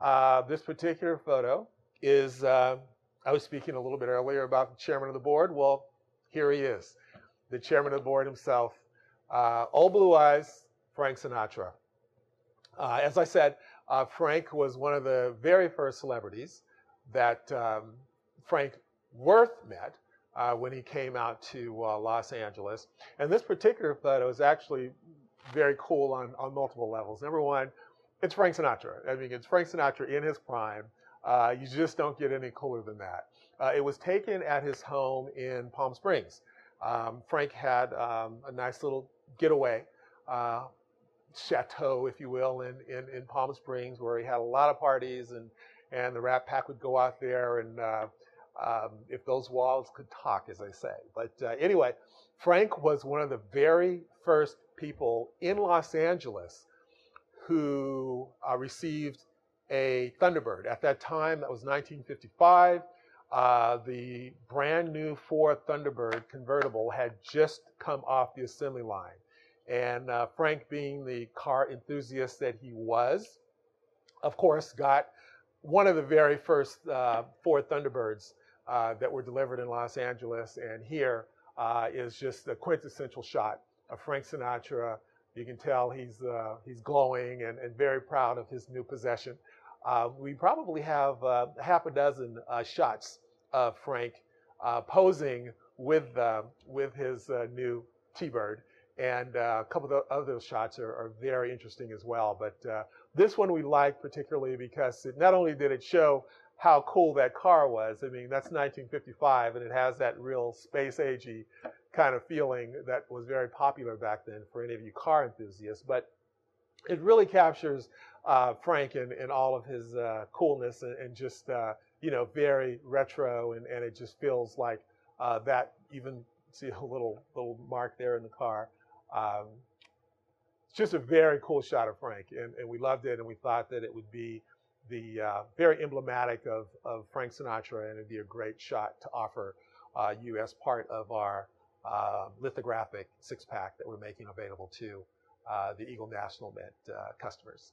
Uh, this particular photo is, uh, I was speaking a little bit earlier about the chairman of the board. Well, here he is, the chairman of the board himself. Uh, blue eyes, Frank Sinatra. Uh, as I said, uh, Frank was one of the very first celebrities that um, Frank Worth met uh, when he came out to uh, Los Angeles. And this particular photo is actually very cool on, on multiple levels. Number one, it's Frank Sinatra. I mean, it's Frank Sinatra in his prime. Uh, you just don't get any cooler than that. Uh, it was taken at his home in Palm Springs. Um, Frank had um, a nice little getaway uh, chateau, if you will, in, in, in, Palm Springs, where he had a lot of parties, and, and the Rat Pack would go out there, and uh, um, if those walls could talk, as they say. But uh, anyway, Frank was one of the very first people in Los Angeles who uh, received a Thunderbird. At that time, that was 1955. Uh, the brand new Ford Thunderbird convertible had just come off the assembly line. And uh, Frank, being the car enthusiast that he was, of course, got one of the very first uh, Ford Thunderbirds uh, that were delivered in Los Angeles. And here uh, is just the quintessential shot of Frank Sinatra. You can tell he's, uh, he's glowing and, and very proud of his new possession. Uh, we probably have uh, half a dozen uh, shots of Frank uh, posing with, with his new T-Bird. And a couple of, those shots are, are, very interesting as well. But this one we like particularly because it, not only did it show how cool that car was. I mean, that's 1955, and it has that real space agey kind of feeling that was very popular back then for any of you car enthusiasts. But it really captures uh, Frank and, in all of his uh, coolness and, and just, uh, you know, very retro, and, and it just feels like uh, that even see a little little mark there in the car. Um, it's just a very cool shot of Frank, and, and we loved it, and we thought that it would be the uh, very emblematic of, of Frank Sinatra, and it'd be a great shot to offer uh, you as part of our uh, lithographic six pack that we're making available to uh, the Eagle National Mint uh, customers.